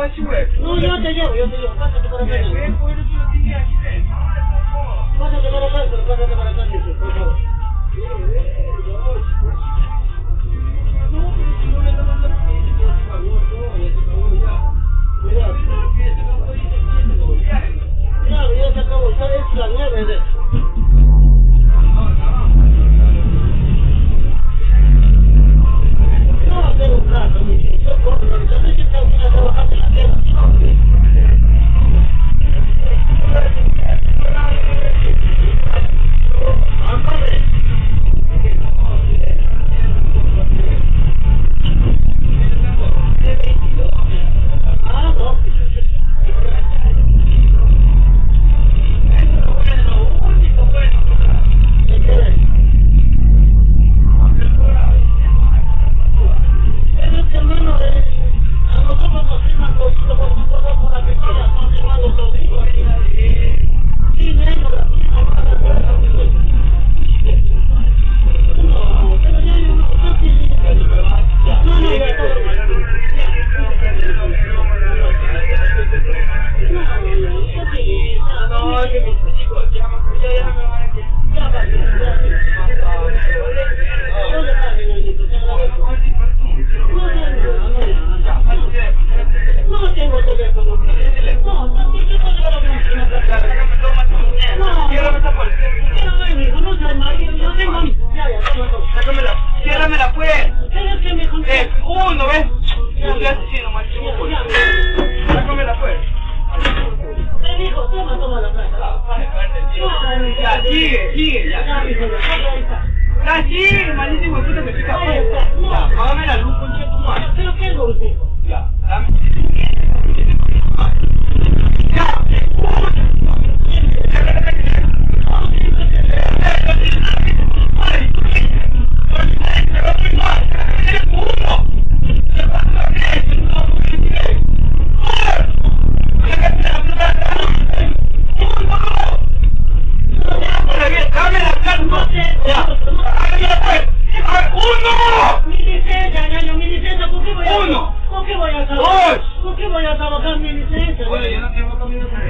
마시고 노지와 대기야 요새 오빠 저거 가라 가라 오빠 저거 가라 가라 오빠 저거 가라 가라 Kasih, makasih. Thank you.